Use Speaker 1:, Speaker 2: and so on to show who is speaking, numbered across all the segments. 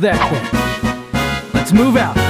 Speaker 1: That then. Let's move out.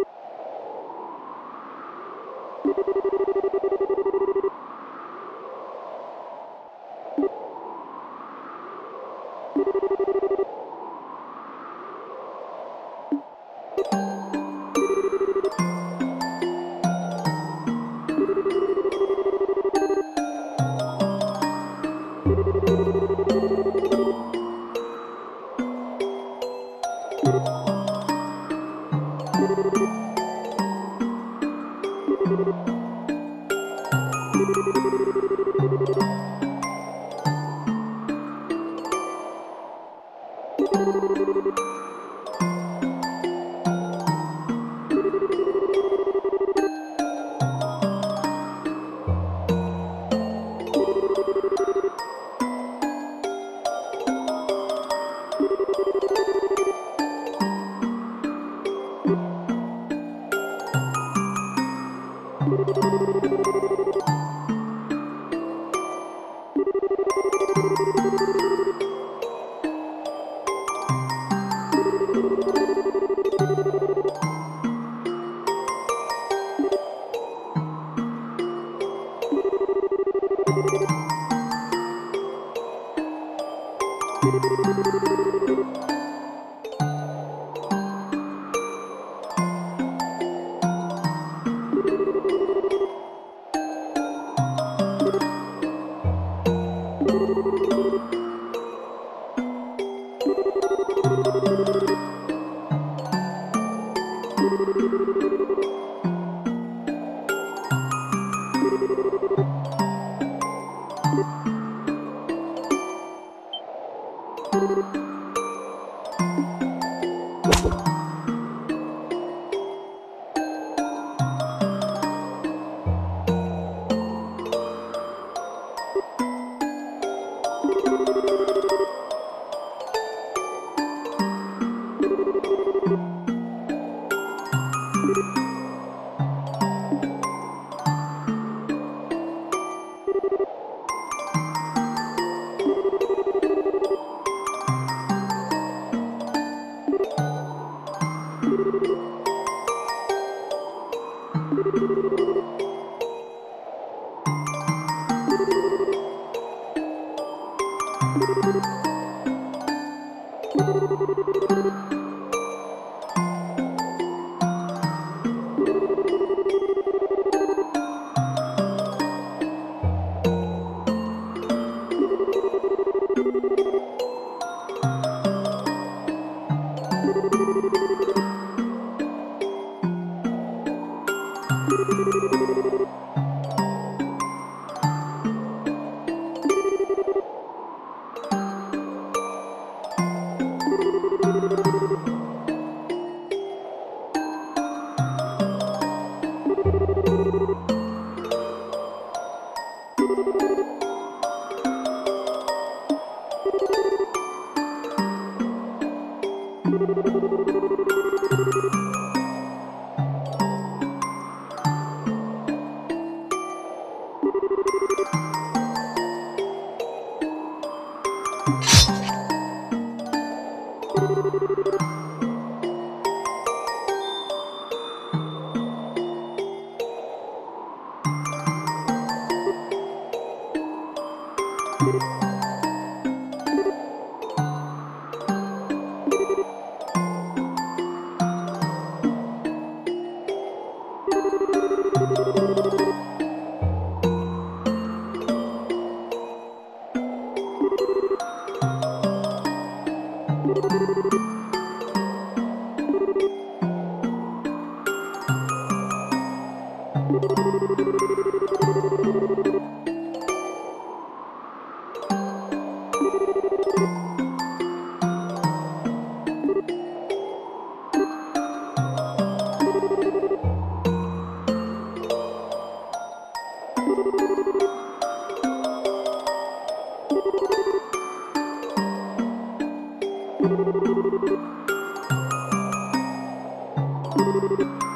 Speaker 2: Bye.